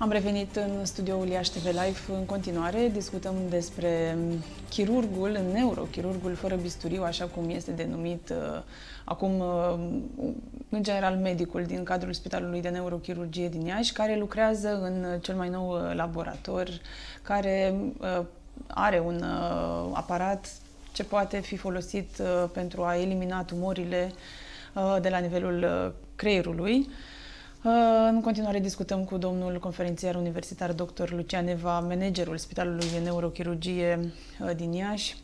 Am revenit în studioul Iași TV Live. În continuare discutăm despre chirurgul, neurochirurgul fără bisturiu, așa cum este denumit uh, acum, uh, în general, medicul din cadrul Spitalului de Neurochirurgie din Iași, care lucrează în cel mai nou uh, laborator, care uh, are un uh, aparat ce poate fi folosit uh, pentru a elimina tumorile uh, de la nivelul uh, creierului. În continuare discutăm cu domnul conferențiar universitar dr. Lucian Eva, managerul Spitalului de Neurochirurgie din Iași.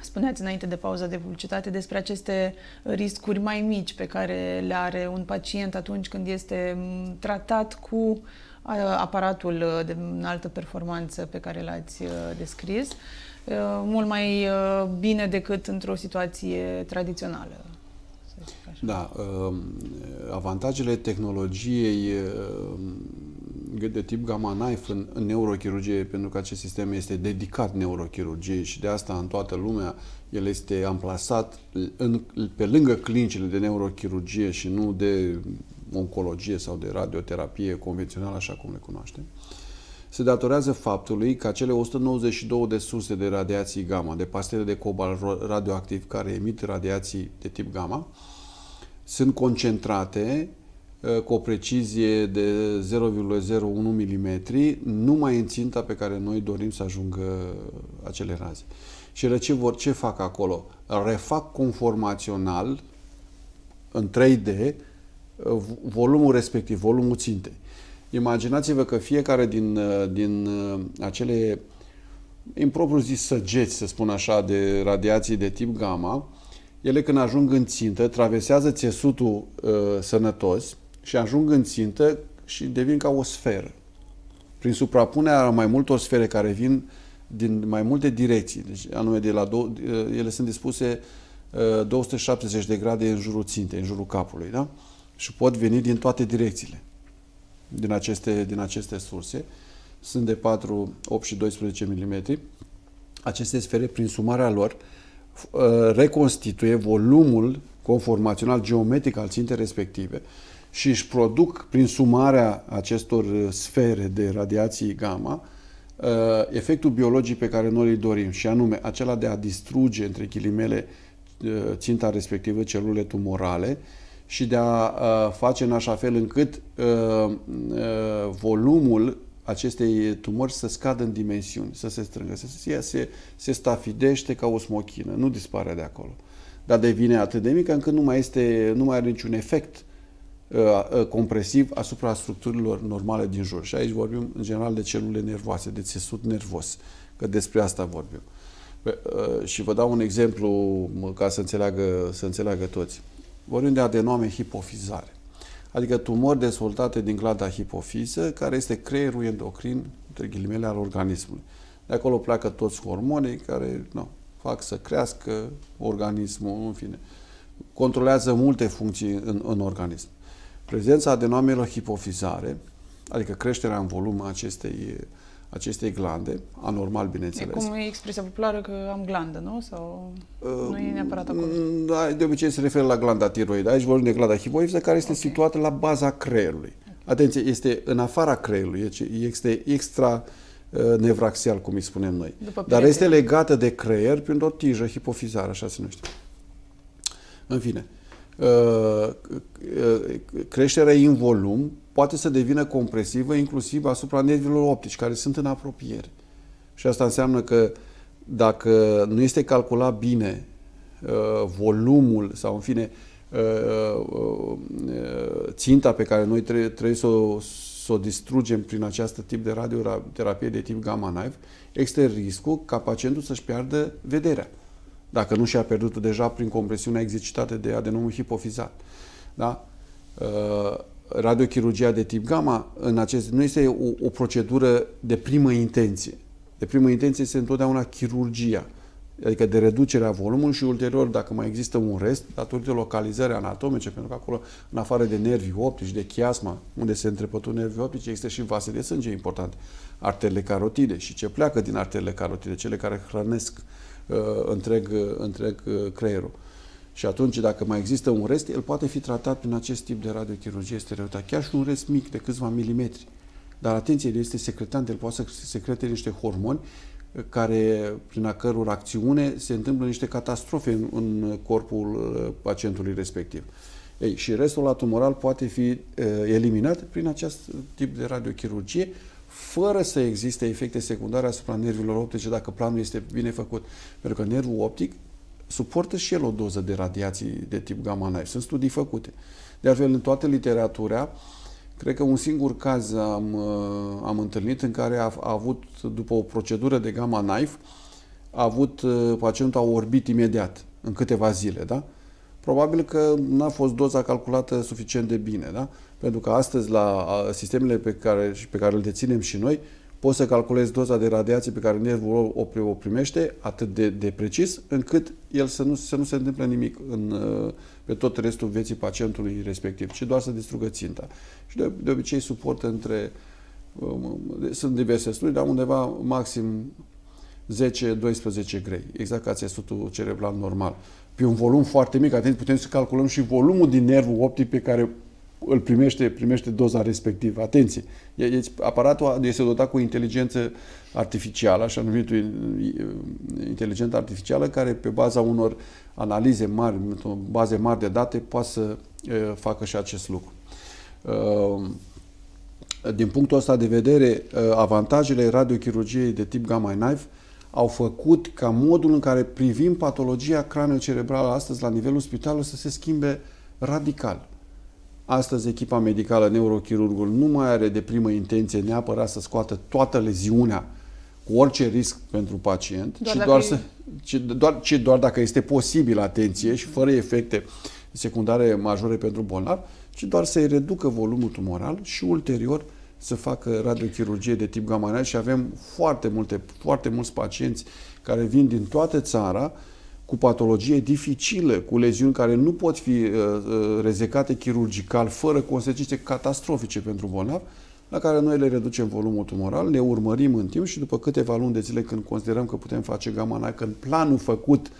Spuneați înainte de pauza de publicitate despre aceste riscuri mai mici pe care le are un pacient atunci când este tratat cu aparatul de înaltă performanță pe care l-ați descris, mult mai bine decât într-o situație tradițională. Da, um, avantajele tehnologiei um, de tip gamma knife în, în neurochirurgie, pentru că acest sistem este dedicat neurochirurgiei și de asta în toată lumea el este amplasat în, pe lângă clinicile de neurochirurgie și nu de oncologie sau de radioterapie convențională, așa cum le cunoaștem, se datorează faptului că cele 192 de surse de radiații gamma, de pastele de cobalt radioactiv care emit radiații de tip gamma, sunt concentrate uh, cu o precizie de 0,01 mm numai în ținta pe care noi dorim să ajungă acele raze. Și ele ce, vor, ce fac acolo? Refac conformațional în 3D uh, volumul respectiv, volumul țintei. Imaginați-vă că fiecare din, uh, din acele impropriu zis săgeți, să spun așa, de radiații de tip gamma, ele când ajung în țintă, traversează țesutul uh, sănătos și ajung în țintă și devin ca o sferă. Prin suprapunerea mai multor sfere care vin din mai multe direcții, deci anume de la două, uh, ele sunt dispuse uh, 270 de grade în jurul țintei, în jurul capului, da? Și pot veni din toate direcțiile din aceste, din aceste surse. Sunt de 4, 8 și 12 mm. Aceste sfere, prin sumarea lor, uh, Uh, reconstituie volumul conformațional geometric al țintei respective și își produc prin sumarea acestor uh, sfere de radiații gamma uh, efectul biologic pe care noi îl dorim și anume acela de a distruge între ghilimele ținta respectivă celulele tumorale și de a face în așa fel încât volumul acestei tumori să scadă în dimensiuni, să se strângă, să se, se, se stafidește ca o smochină, nu dispare de acolo. Dar devine atât de mică încât nu mai, este, nu mai are niciun efect uh, uh, compresiv asupra structurilor normale din jur. Și aici vorbim în general de celule nervoase, de țesut nervos, că despre asta vorbim. Uh, și vă dau un exemplu ca să înțeleagă, să înțeleagă toți. Vorbim de adenome hipofizare adică tumori dezvoltate din glada hipofiză, care este creierul endocrin, între ghilimele, al organismului. De acolo pleacă toți hormonii care nu, fac să crească organismul, în fine. Controlează multe funcții în, în organism. Prezența adenoamelor hipofizare, adică creșterea în volum a acestei acestei glande, anormal, bineînțeles. E cum e expresia populară că am glandă, nu? Sau uh, nu e neapărat acolo? Da, de obicei se referă la glanda tiroidă. Aici vorbim de glanda hipofiză, care este okay. situată la baza creierului. Okay. Atenție, este în afara creierului, este extra uh, nevraxial, cum îi spunem noi. Dar este legată de creier prin o tijă hipofizară, așa se numește. În fine, uh, uh, creșterea în volum poate să devină compresivă inclusiv asupra nervilor optici care sunt în apropiere. Și asta înseamnă că dacă nu este calculat bine uh, volumul sau în fine uh, uh, ținta pe care noi trebuie, trebuie să o, să o distrugem prin acest tip de radioterapie de tip gamma knife, există riscul ca pacientul să-și piardă vederea. Dacă nu și-a pierdut deja prin compresiunea exercitată de adenomul hipofizat. Da? radiochirurgia de tip gamma în acest, nu este o, o procedură de primă intenție. De primă intenție este întotdeauna chirurgia, adică de reducerea volumului și ulterior, dacă mai există un rest, datorită localizării anatomice, pentru că acolo, în afară de nervi optici, de chiasma, unde se întrepătut nervi optici, există și vase de sânge importante, arterele carotide și ce pleacă din arterele carotide, cele care hrănesc uh, întreg, uh, întreg uh, creierul. Și atunci, dacă mai există un rest, el poate fi tratat prin acest tip de radiochirurgie stereotachiar chiar și un rest mic de câțiva milimetri. Dar atenție, el este secretant, el poate să secrete niște hormoni care, prin a căror acțiune se întâmplă niște catastrofe în, în corpul uh, pacientului respectiv. Ei, și restul la tumoral poate fi uh, eliminat prin acest tip de radiochirurgie, fără să existe efecte secundare asupra nervilor optice dacă planul este bine făcut. Pentru că nervul optic suportă și el o doză de radiații de tip gamma knife. Sunt studii făcute. De altfel, în toată literatura, cred că un singur caz am, uh, am întâlnit în care a, a avut, după o procedură de gamma knife, a avut uh, pacientul a orbit imediat, în câteva zile, da? Probabil că n-a fost doza calculată suficient de bine, da? Pentru că astăzi, la sistemele pe care, pe care le deținem și noi, poți să calculezi doza de radiație pe care nervul o, o primește atât de, de precis, încât el să nu, să nu se întâmple nimic în, uh, pe tot restul vieții pacientului respectiv, ci doar să distrugă ținta. Și de, de obicei suportă între, um, sunt diverse studii, dar undeva maxim 10-12 grei, exact ca țesutul cerebral normal. Pe un volum foarte mic, atent, putem să calculăm și volumul din nervul optic pe care îl primește, primește doza respectivă. Atenție! Aparatul este dotat cu inteligență artificială, așa numitul inteligență artificială, care pe baza unor analize mari, baze mari de date, poate să facă și acest lucru. Din punctul ăsta de vedere, avantajele radiochirurgiei de tip gamma knife au făcut ca modul în care privim patologia craniocerebrală astăzi la nivelul spitalului să se schimbe radical. Astăzi echipa medicală, neurochirurgul, nu mai are de primă intenție neapărat să scoată toată leziunea cu orice risc pentru pacient, doar ci, doar, să, ci, doar, ci doar dacă este posibil, atenție, și fără efecte secundare majore pentru bolnav, ci doar să-i reducă volumul tumoral și ulterior să facă radiochirurgie de tip gamma și avem foarte multe, foarte mulți pacienți care vin din toată țara cu patologie dificilă, cu leziuni care nu pot fi uh, uh, rezecate chirurgical fără consecințe catastrofice pentru bolnav, la care noi le reducem volumul tumoral, le urmărim în timp și după câteva luni de zile când considerăm că putem face gamma când planul făcut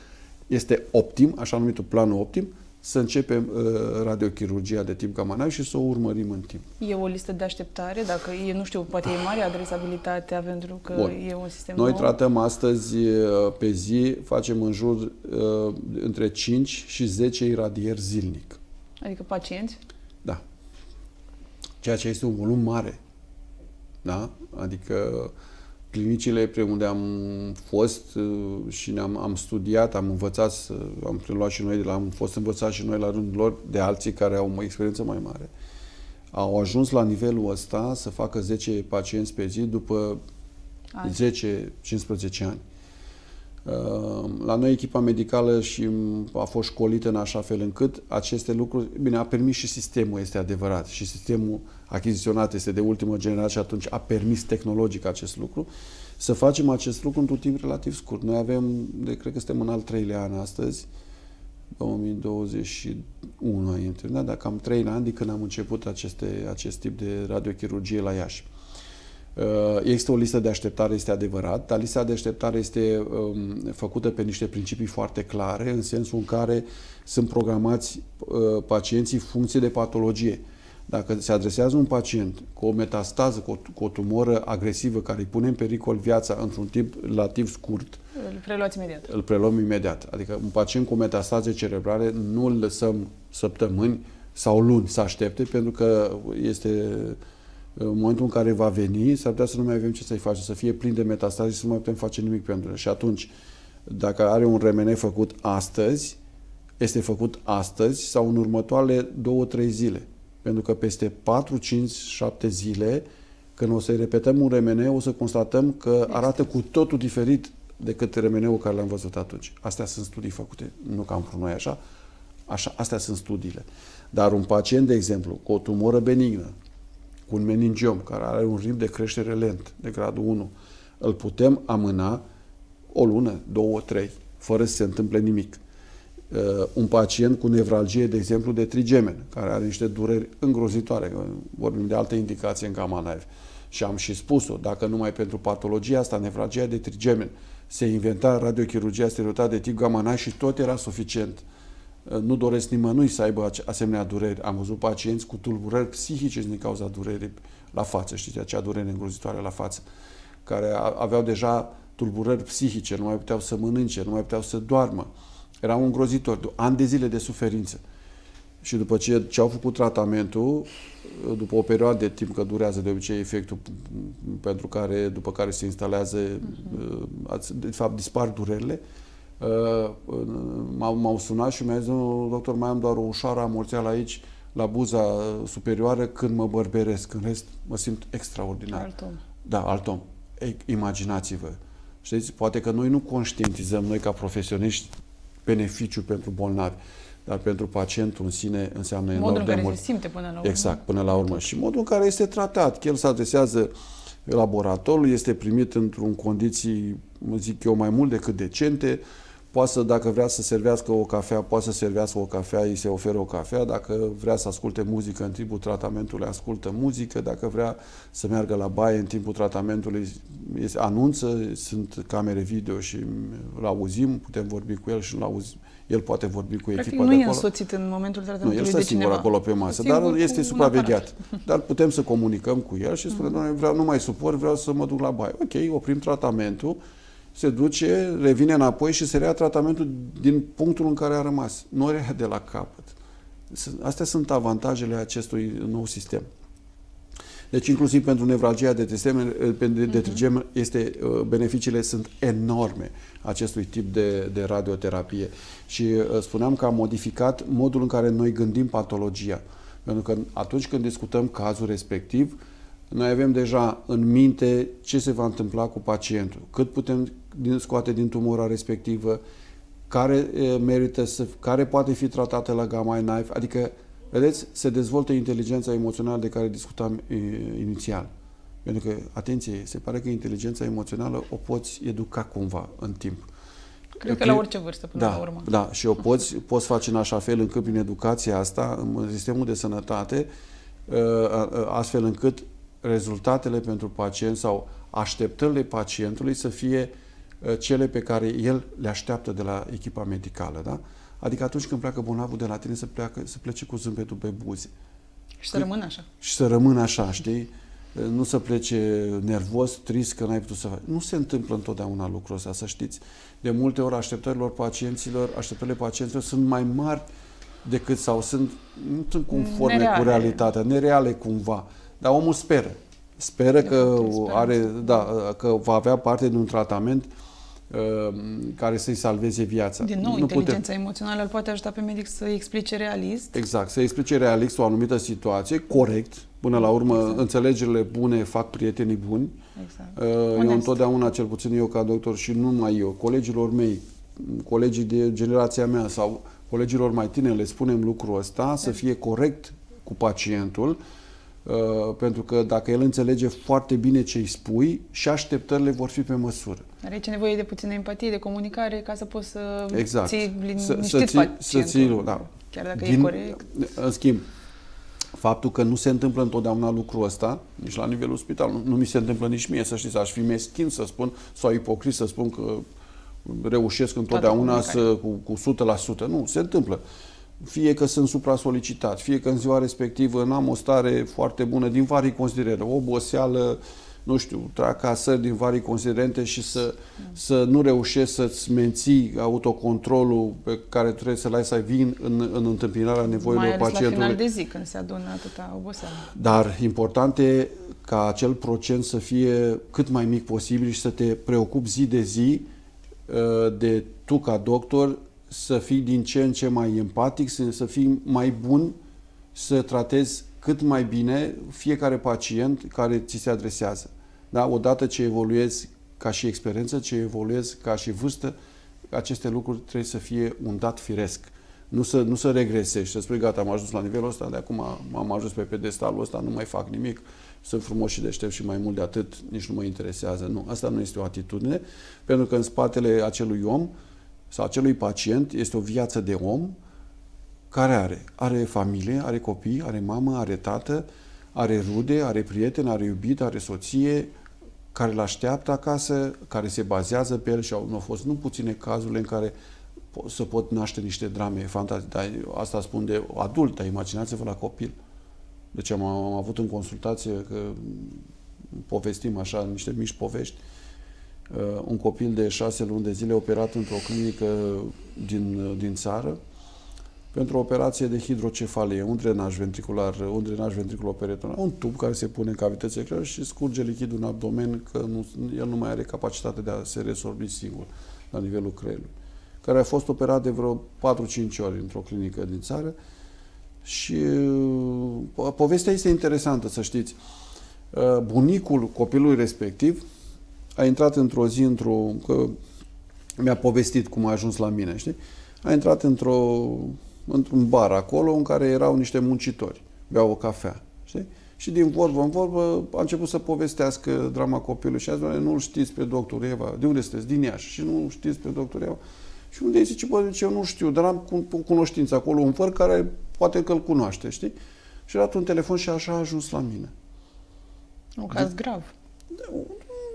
este optim, așa numitul planul optim, să începem uh, radiochirurgia de tip gamma și să o urmărim în timp. E o listă de așteptare? Dacă e, nu știu, poate e mare adresabilitatea pentru că Bun. e un sistem Noi nou? tratăm astăzi uh, pe zi, facem în jur uh, între 5 și 10 iradieri zilnic. Adică pacienți? Da. Ceea ce este un volum mare. Da? Adică uh, clinicile pe unde am fost uh, și ne-am am studiat, am învățat, am preluat și noi, de la, am fost învățat și noi la rândul lor de alții care au o experiență mai mare. Au ajuns la nivelul ăsta să facă 10 pacienți pe zi după 10-15 ani. Uh, la noi echipa medicală și a fost școlită în așa fel încât aceste lucruri, bine, a permis și sistemul, este adevărat, și sistemul achiziționat este de ultimă generație și atunci a permis tehnologic acest lucru, să facem acest lucru într-un timp relativ scurt. Noi avem, de, cred că suntem în al treilea an astăzi, 2021 a intrat, dar cam trei ani de când am început aceste, acest tip de radiochirurgie la Iași. Uh, există o listă de așteptare, este adevărat, dar lista de așteptare este um, făcută pe niște principii foarte clare, în sensul în care sunt programați uh, pacienții funcție de patologie. Dacă se adresează un pacient cu o metastază, cu o, cu o tumoră agresivă care îi pune în pericol viața într-un timp relativ scurt, îl preluați imediat. Îl preluăm imediat. Adică un pacient cu metastaze cerebrale nu îl lăsăm săptămâni sau luni să aștepte pentru că este în momentul în care va veni, s-ar putea să nu mai avem ce să-i facem, să fie plin de metastaze și să nu mai putem face nimic pentru el. Și atunci, dacă are un RMN făcut astăzi, este făcut astăzi sau în următoarele două, trei zile. Pentru că peste 4, 5, 7 zile, când o să repetăm un RMN, o să constatăm că arată cu totul diferit decât RMN-ul care l-am văzut atunci. Astea sunt studii făcute, nu ca am noi așa, așa, astea sunt studiile. Dar un pacient, de exemplu, cu o tumoră benignă, cu un meningiom care are un ritm de creștere lent, de gradul 1, îl putem amâna o lună, două, trei, fără să se întâmple nimic. Uh, un pacient cu nevralgie, de exemplu, de trigemen, care are niște dureri îngrozitoare, vorbim de alte indicații în gamma knife. Și am și spus-o, dacă numai pentru patologia asta, nevralgia de trigemen, se inventa radiochirurgia stereotată de tip gamma knife și tot era suficient nu doresc nimănui să aibă asemenea dureri. Am văzut pacienți cu tulburări psihice din cauza durerii la față, știți, acea durere îngrozitoare la față, care aveau deja tulburări psihice, nu mai puteau să mănânce, nu mai puteau să doarmă. Erau îngrozitori, ani de zile de suferință. Și după ce, ce au făcut tratamentul, după o perioadă de timp, că durează de obicei efectul pentru care, după care se instalează, uh-huh. de fapt dispar durerile, uh, m-au sunat și mi-a zis, doctor, mai am doar o ușoară amorțeală aici, la buza superioară, când mă bărberesc. În rest, mă simt extraordinar. Alt om. Da, alt om. Imaginați-vă. Știți, poate că noi nu conștientizăm, noi ca profesioniști, beneficiu pentru bolnavi. Dar pentru pacientul în sine înseamnă modul enorm de mult. Modul în care se simte până la urmă. Exact, până la urmă. Și modul în care este tratat. Că el se adresează laboratorul, este primit într-un condiții, zic eu, mai mult decât decente, poate să, dacă vrea să servească o cafea, poate să servească o cafea, îi se oferă o cafea, dacă vrea să asculte muzică în timpul tratamentului, ascultă muzică, dacă vrea să meargă la baie în timpul tratamentului, este, anunță, sunt camere video și îl auzim, putem vorbi cu el și îl auzim. El poate vorbi cu Practic, echipa nu de e acolo. însoțit în momentul tratamentului Nu, el stă de singur cineva. acolo pe masă, Singur dar este cu supravegheat. Dar putem să comunicăm cu el și spune, mm-hmm. vreau, nu mai suport, vreau să mă duc la baie. Ok, oprim tratamentul, se duce, revine înapoi și se rea tratamentul din punctul în care a rămas. Nu rea de la capăt. Astea sunt avantajele acestui nou sistem. Deci inclusiv pentru nevralgia de trigem, de trigem este, beneficiile sunt enorme acestui tip de, de radioterapie. Și spuneam că a modificat modul în care noi gândim patologia. Pentru că atunci când discutăm cazul respectiv, noi avem deja în minte ce se va întâmpla cu pacientul, cât putem scoate din tumora respectivă, care merită să, care poate fi tratată la gamma knife, adică Vedeți, se dezvoltă inteligența emoțională de care discutam e, inițial. Pentru că, atenție, se pare că inteligența emoțională o poți educa cumva în timp. Cred că la orice vârstă, până da, la urmă. Da, și o poți, poți face în așa fel încât prin educația asta, în sistemul de sănătate, astfel încât rezultatele pentru pacient sau așteptările pacientului să fie cele pe care el le așteaptă de la echipa medicală. Da? Adică atunci când pleacă bolnavul de la tine să, pleacă, să plece cu zâmbetul pe buze. Și să rămână așa. Și să rămână așa, știi? Nu să plece nervos, trist că n-ai putut să faci. Nu se întâmplă întotdeauna lucrul ăsta, să știți. De multe ori așteptărilor pacienților, așteptările pacienților sunt mai mari decât sau sunt, nu sunt conforme nereale. cu realitatea, nereale cumva. Dar omul speră. Speră că, are, da, că va avea parte de un tratament care să-i salveze viața. Din nou, nu inteligența putem... emoțională îl poate ajuta pe medic să explice realist. Exact, să explice realist o anumită situație, corect. Până la urmă, exact. înțelegerile bune fac prietenii buni. Exact. Eu Onest. întotdeauna, cel puțin eu ca doctor și nu numai eu, colegilor mei, colegii de generația mea sau colegilor mai tineri le spunem lucrul ăsta, să fie corect cu pacientul, Uh, pentru că dacă el înțelege foarte bine ce îi spui și așteptările vor fi pe măsură. Are aici nevoie de puțină empatie, de comunicare ca să poți să exact. ții să, să ții, să ții, da. chiar dacă Din, e corect. În schimb, faptul că nu se întâmplă întotdeauna lucrul ăsta, nici la nivelul spital, nu, nu mi se întâmplă nici mie, să știți, aș fi meschin să spun, sau ipocrit să spun că reușesc întotdeauna să, cu, cu 100%. Nu, se întâmplă fie că sunt supra-solicitat, fie că în ziua respectivă n-am o stare foarte bună din vari considerente, oboseală, nu știu, tracasări din vari considerente și să, să nu reușesc să-ți menții autocontrolul pe care trebuie să-l ai să vin în, în întâmpinarea nevoilor Mai pacientului. Mai la final de zi, când se adună atâta oboseală. Dar important e ca acel procent să fie cât mai mic posibil și să te preocupi zi de zi uh, de tu ca doctor să fii din ce în ce mai empatic, să, să fii mai bun, să tratezi cât mai bine fiecare pacient care ți se adresează. Da? Odată ce evoluezi ca și experiență, ce evoluezi ca și vârstă, aceste lucruri trebuie să fie un dat firesc. Nu să, nu să regresești, să spui, gata, am ajuns la nivelul ăsta, de acum am ajuns pe pedestalul ăsta, nu mai fac nimic, sunt frumos și deștept și mai mult de atât, nici nu mă interesează. Nu, asta nu este o atitudine, pentru că în spatele acelui om uh, sau acelui pacient este o viață de om care are. Are familie, are copii, are mamă, are tată, are rude, are prieten, are iubit, are soție, care îl așteaptă acasă, care se bazează pe el și au, au fost nu puține cazurile în care să pot naște niște drame fantastice. Dar asta spun de adult, dar imaginați-vă la copil. Deci am, am avut în consultație că povestim așa niște mici povești. Uh, un copil de șase luni de zile operat într-o clinică din, din țară pentru o operație de hidrocefalie, un drenaj ventricular, un drenaj ventriculoperitoneal, un tub care se pune în cavitățile creierului și scurge lichidul în abdomen că nu, el nu mai are capacitate de a se resorbi singur la nivelul creierului. Care a fost operat de vreo 4-5 ori într-o clinică din țară și uh, povestea este interesantă, să știți. Uh, bunicul copilului respectiv a intrat într-o zi într-o... că mi-a povestit cum a ajuns la mine, știi? A intrat într-o într-un bar acolo în care erau niște muncitori. Beau o cafea. Știi? Și din vorbă în vorbă a început să povestească drama copilului și a zis, nu știți pe doctor Eva, de unde sunteți? Din Iași. Și nu știți pe doctor Eva. Și unde îi zice, bă, zice, eu nu știu, dar am cunoștință acolo, un făr care poate că îl cunoaște, știi? Și a dat un telefon și așa a ajuns la mine. Un caz de, grav. Un,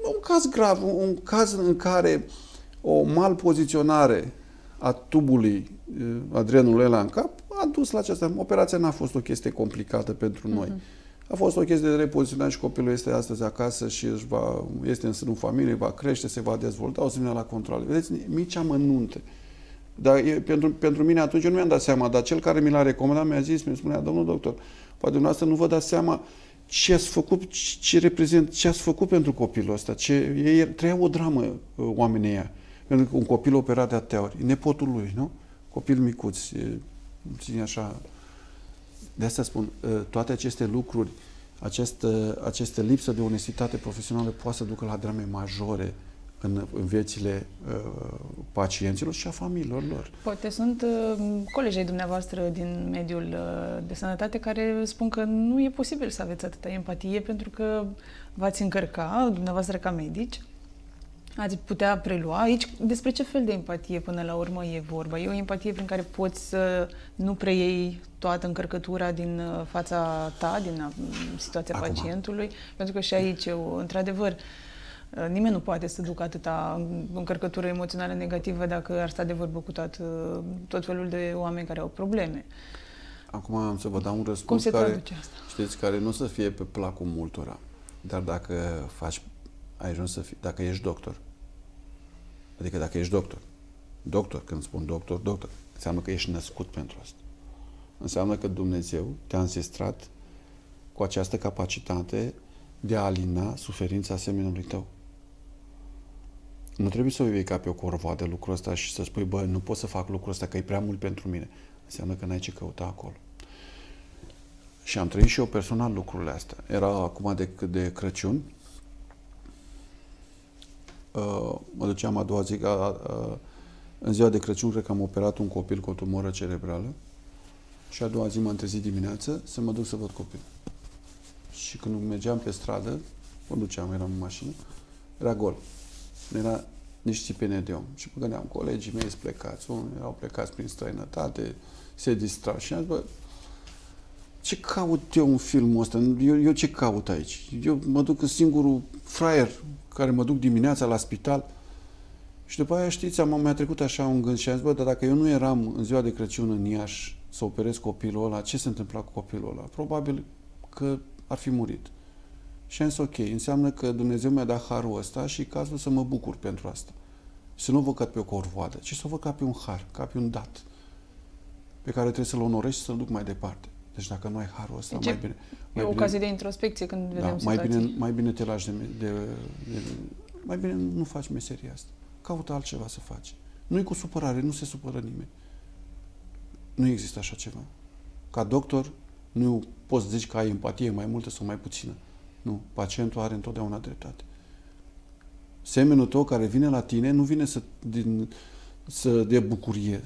un caz grav, un, un caz în care o malpoziționare a tubului adrenul ăla în cap a dus la aceasta. Operația n-a fost o chestie complicată pentru noi. Uh-huh. A fost o chestie de repoziționare și copilul este astăzi acasă și își va, este în sânul familiei, va crește, se va dezvolta, o să vină la control. Vedeți, mici amănunte. Dar e, pentru, pentru mine atunci eu nu mi-am dat seama, dar cel care mi l-a recomandat mi-a zis, mi spunea, domnul doctor, poate dumneavoastră nu vă dați seama ce ați făcut, ce reprezent, ce ați făcut pentru copilul ăsta, ce, ei trăiau o dramă oamenii ăia. Pentru că un copil operat de atâtea ori, nepotul lui, nu? Copil micuț, ține așa. De asta spun, toate aceste lucruri, această, aceste lipsă de onestitate profesională poate să ducă la drame majore în, în viețile uh, pacienților și a familiilor lor. Poate sunt uh, colegii dumneavoastră din mediul uh, de sănătate care spun că nu e posibil să aveți atâta empatie pentru că v-ați încărca, dumneavoastră ca medici, ați putea prelua. Aici, despre ce fel de empatie până la urmă e vorba? E o empatie prin care poți să nu preiei toată încărcătura din uh, fața ta, din uh, situația Acum. pacientului, pentru că și aici, într-adevăr, uh, nimeni nu poate să ducă atâta încărcătură emoțională negativă dacă ar sta de vorbă cu tot, tot felul de oameni care au probleme. Acum am să vă dau un răspuns Cum se care, asta? știți, care nu o să fie pe placul multora. Dar dacă faci, ai ajuns să fii, dacă ești doctor, Adică dacă ești doctor, doctor, când spun doctor, doctor, înseamnă că ești născut pentru asta. Înseamnă că Dumnezeu te-a ancestrat cu această capacitate de a alina suferința semenului tău. Nu trebuie să o iei ca pe o corvoadă lucrul ăsta și să spui, bă, nu pot să fac lucrul ăsta, că e prea mult pentru mine. Înseamnă că n-ai ce căuta acolo. Și am trăit și eu personal lucrurile astea. Era acum de, de Crăciun, Uh, mă duceam a doua zi, uh, uh, în ziua de Crăciun, cred că am operat un copil cu o tumoră cerebrală și a doua zi m-am trezit dimineață să mă duc să văd copil. Și când mergeam pe stradă, mă duceam, eram în mașină, era gol. Era nici țipene de om. Și mă gândeam, colegii mei sunt plecați, unii erau plecați prin străinătate, se distrau și am zis, bă, ce caut eu în filmul ăsta? Eu, eu ce caut aici? Eu mă duc în singurul fraier care mă duc dimineața la spital și după aia, știți, am mai trecut așa un gând și am zis, bă, dar dacă eu nu eram în ziua de Crăciun în Iași să operez copilul ăla, ce se întâmpla cu copilul ăla? Probabil că ar fi murit. Și am zis, ok, înseamnă că Dumnezeu mi-a dat harul ăsta și cazul să mă bucur pentru asta. Să nu văd ca pe o corvoadă, ci să o văd ca pe un har, ca pe un dat, pe care trebuie să-l onorezi și să-l duc mai departe. Deci dacă nu ai harul ăsta, deci mai bine... Mai e o ocazie de introspecție când vedem da, mai bine, mai bine te lași de, de, de, Mai bine nu faci meseria asta. Caută altceva să faci. Nu e cu supărare, nu se supără nimeni. Nu există așa ceva. Ca doctor, nu poți zici că ai empatie mai multă sau mai puțină. Nu. Pacientul are întotdeauna dreptate. Semenul tău care vine la tine nu vine să, din, să dea bucurie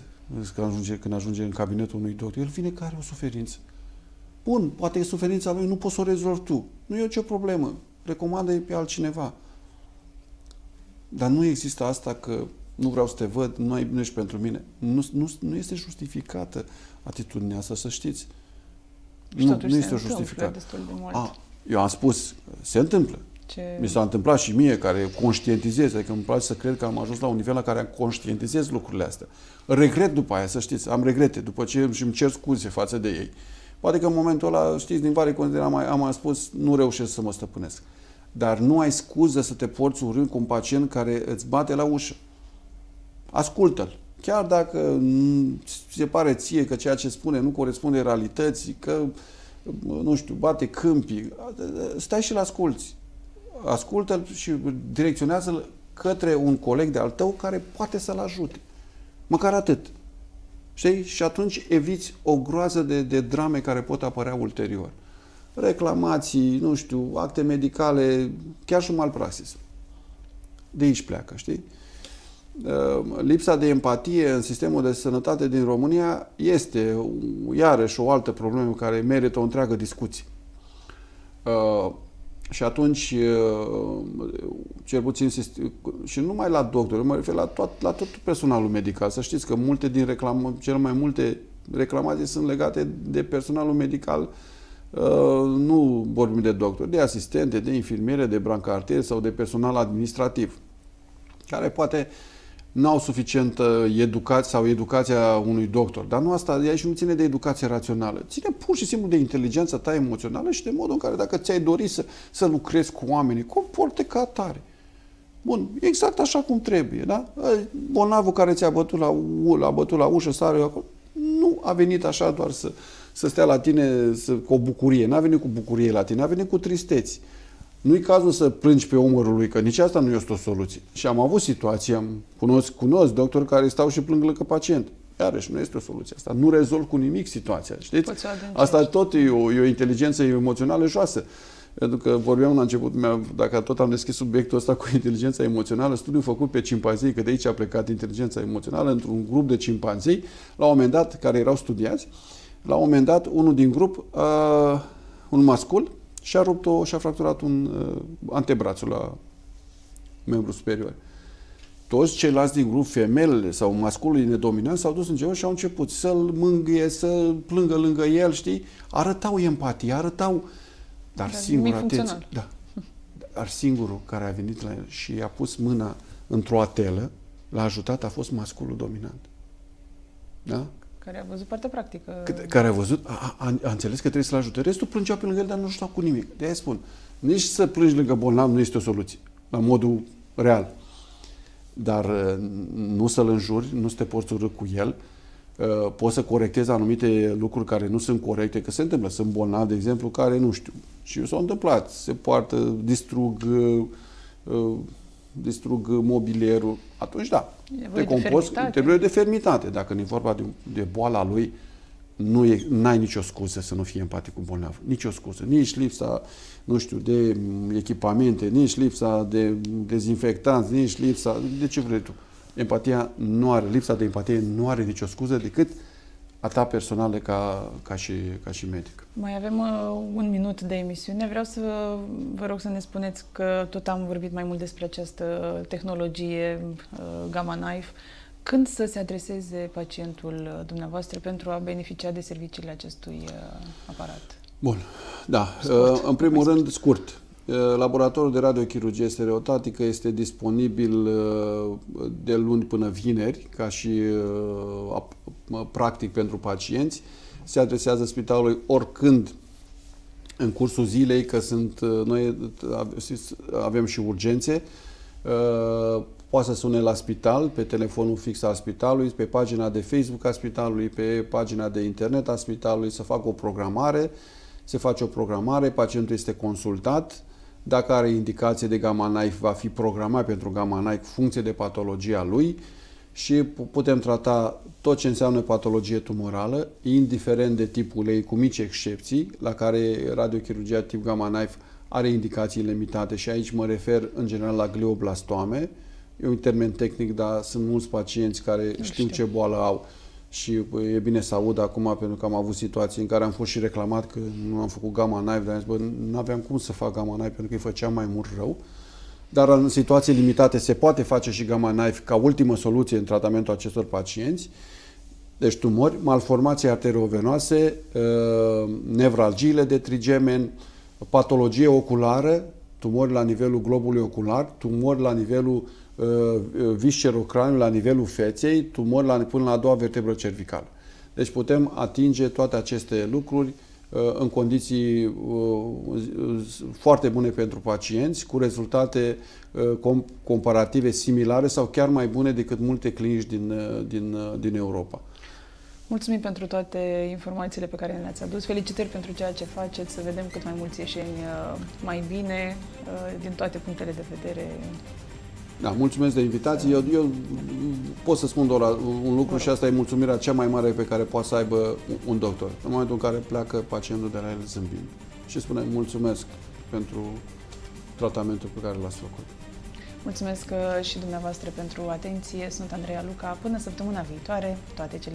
când ajunge, când ajunge în cabinetul unui doctor. El vine care are o suferință. Bun, poate e suferința lui, nu poți să o rezolvi tu. Nu e o problemă. Recomandă-i pe altcineva. Dar nu există asta că nu vreau să te văd, nu ai bine și pentru mine. Nu, nu, nu este justificată atitudinea asta, să știți. Și nu, nu este o justificată. A, eu am spus, se întâmplă. Ce... Mi s-a întâmplat și mie, care conștientizez, adică îmi place să cred că am ajuns la un nivel la care am conștientizez lucrurile astea. Regret după aia, să știți, am regrete după ce și îmi cer scuze față de ei. Poate că în momentul ăla, știți, din vari considerăm, am, mai, am mai spus, nu reușesc să mă stăpânesc. Dar nu ai scuză să te porți urând cu un pacient care îți bate la ușă. Ascultă-l. Chiar dacă se pare ție că ceea ce spune nu corespunde realității, că, nu știu, bate câmpii, stai și-l asculți. Ascultă-l și direcționează-l către un coleg de al tău care poate să-l ajute. Măcar atât. Știi? Și atunci eviți o groază de, de drame care pot apărea ulterior. Reclamații, nu știu, acte medicale, chiar și malpraxis. De aici pleacă, știi? Ehm, lipsa de empatie în sistemul de sănătate din România este iarăși o altă problemă care merită o întreagă discuție. Ehm, și atunci, ehm, cel puțin, și nu numai la doctori, mă refer la tot, la tot personalul medical. Să știți că multe din reclam, cel mai multe reclamații sunt legate de personalul medical, nu vorbim de doctori, de asistente, de infirmiere, de brancartieri sau de personal administrativ, care poate uh, n-au suficientă educație sau educația unui doctor. Dar nu asta, aici nu ține de educație rațională. Ține pur și simplu de inteligența ta emoțională și de modul în care dacă ți-ai dori să, să lucrezi cu oamenii, comporte ca atare. Bun, exact așa cum trebuie, da? Bolnavul care ți-a bătut la, l-a bătut la ușă, sare acolo, nu a venit așa doar să, să stea la tine să, cu o bucurie. N-a venit cu bucurie la tine, a venit cu tristeți. Nu-i cazul să plângi pe umărul lui, că nici asta nu este o soluție. Și am avut situații, am cunosc, cunosc doctori care stau și plâng lângă pacient. Iarăși, nu este o soluție asta. Nu rezolv cu nimic situația. Știți? Asta tot e o, e o inteligență emoțională joasă. Pentru că vorbeam la început, dacă tot am deschis subiectul ăsta cu inteligența emoțională, studiu făcut pe cimpanzei, că de aici a plecat inteligența emoțională, într-un grup de cimpanzei, la un moment dat, care erau studiați, la un moment dat, unul din grup, uh, un mascul, și-a rupt-o, și-a fracturat un uh, antebrațul la membru superior. Toți ceilalți din grup, femelele sau masculul nedominant, s-au dus în genunchi și au început să-l mângâie, să plângă lângă el, știi? Arătau empatie, arătau... Dar, dar singur, atenție, da, dar singurul care a venit la el și i-a pus mâna într-o atelă, l-a ajutat, a fost masculul dominant. Da? Care a văzut partea practică. Care a văzut, a, a, a înțeles că trebuie să-l ajute. Restul plângea pe lângă el, dar nu știu cu nimic. De aia spun, nici să plângi lângă bolnav nu este o soluție, la modul real. Dar uh, nu să-l înjuri, nu să te porți urât cu el, uh, poți să corectezi anumite lucruri care nu sunt corecte, că se întâmplă. Sunt bolnavi, de exemplu, care nu știu. Și s-au întâmplat. Se poartă, distrug uh, distrug mobilierul, atunci da, te compozi, trebuie de fermitate. Dacă nu e vorba de, de boala lui, nu e, n-ai nicio scuză să nu fie empatic cu bolnav. Nici o scuză. Nici lipsa, nu știu, de echipamente, nici lipsa de dezinfectanți, nici lipsa... De ce vrei tu? Empatia nu are, lipsa de empatie nu are nicio scuză decât uh, a ta personală ca, ca, și, ca și medic. Mai avem uh, un minut de emisiune. Vreau să vă rog să ne spuneți că tot am vorbit mai mult despre această tehnologie uh, Gamma Knife. Când să se adreseze pacientul uh, dumneavoastră pentru a beneficia de serviciile acestui uh, aparat? Bun, da. Scurt. Uh, în primul rând, scurt. Uh, laboratorul de radiochirurgie stereotatică este disponibil uh, de luni până vineri, ca și uh, practic pentru pacienți. Se adresează spitalului oricând în cursul zilei, că sunt noi avem și urgențe. Poate să sune la spital, pe telefonul fix al spitalului, pe pagina de Facebook a spitalului, pe pagina de internet a spitalului, să facă o programare. Se face o programare, pacientul este consultat, dacă are indicație de gamma knife, va fi programat pentru gamma knife funcție de patologia lui și putem trata tot ce înseamnă patologie tumorală, indiferent de tipul ei, cu mici excepții, la care radiochirurgia tip gamma knife are indicații limitate și aici mă refer în general la glioblastoame. E un termen tehnic, dar sunt mulți pacienți care știu, știu ce boală au și e bine să aud acum pentru că am avut situații în care am fost și reclamat că nu am făcut gamma knife, dar am zis, bă, nu aveam cum să fac gamma knife pentru că îi făcea mai mult rău. Dar în situații limitate se poate face și gamma knife ca ultimă soluție în tratamentul acestor pacienți. Deci tumori, malformații arteriovenoase, uh, nevralgiile de trigemen, patologie oculară, tumori la nivelul globului ocular, tumori la nivelul uh, viscerocraniului, la nivelul feței, tumori la, până la a doua vertebră cervicală. Deci putem atinge toate aceste lucruri uh, în condiții uh, foarte bune pentru pacienți, cu rezultate uh, comparative similare sau chiar mai bune decât multe clinici din, din, din Europa. Mulțumim pentru toate informațiile pe care le-ați adus. Felicitări pentru ceea ce faceți, să vedem cât mai mulți ieșeni mai bine din toate punctele de vedere da, mulțumesc de invitație. Eu, eu pot să spun doar un lucru și asta e mulțumirea cea mai mare pe care poate să aibă un doctor. În momentul în care pleacă pacientul de la el zâmbind. Și spune mulțumesc pentru tratamentul pe care l-ați făcut. Mulțumesc uh, și dumneavoastră pentru atenție. Sunt Andreea Luca. Până săptămâna viitoare, toate cele